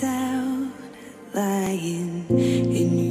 down, lying in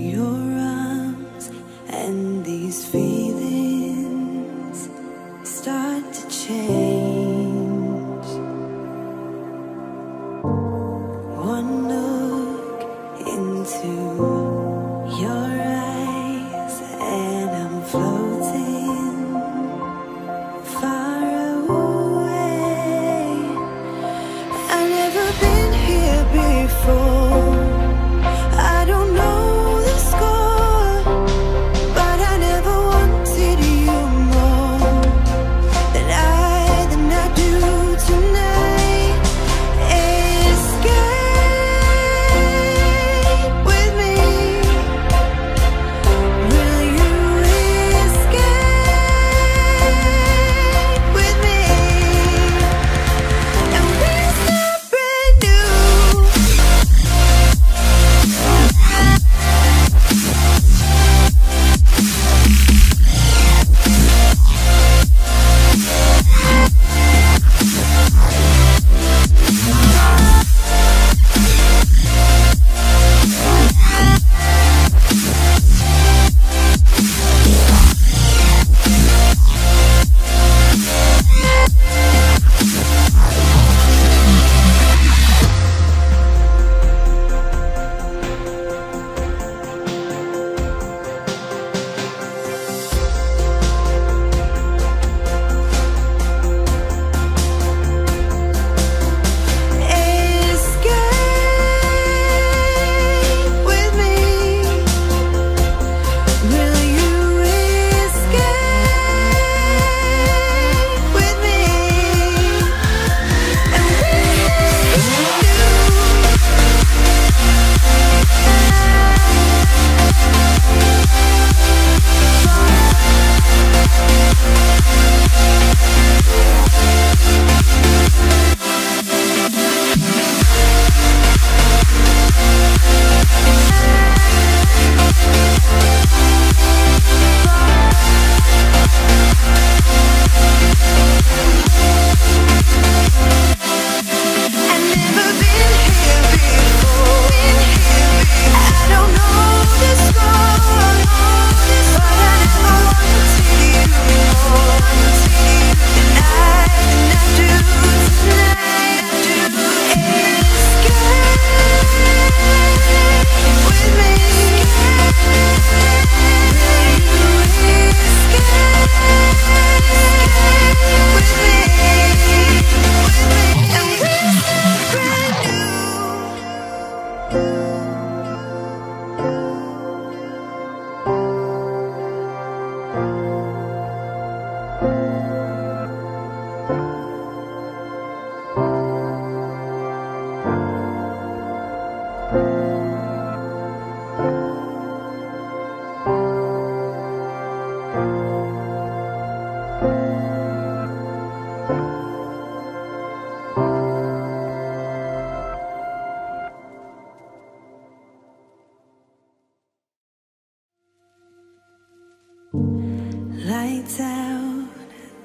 down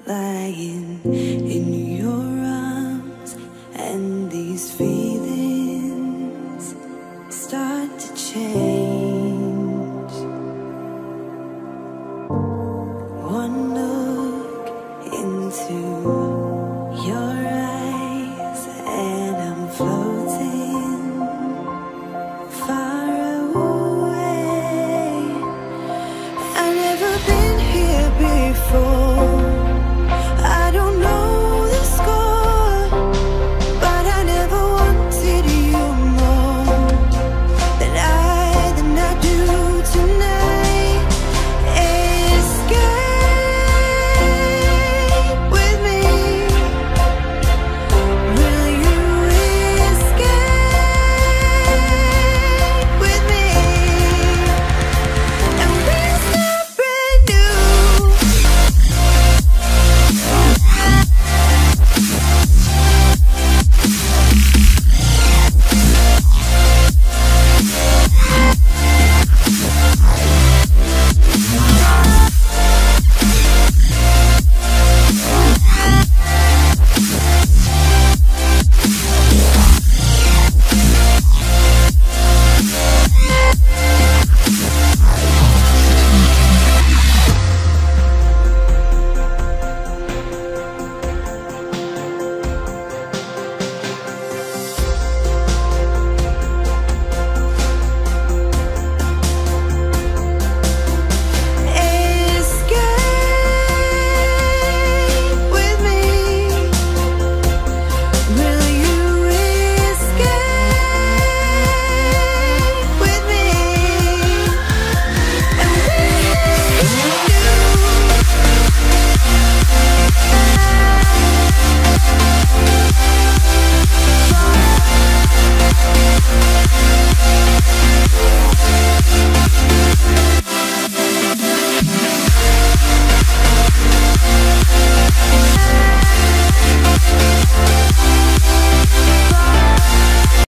lying in your arms and these feelings start to change. One look into your eyes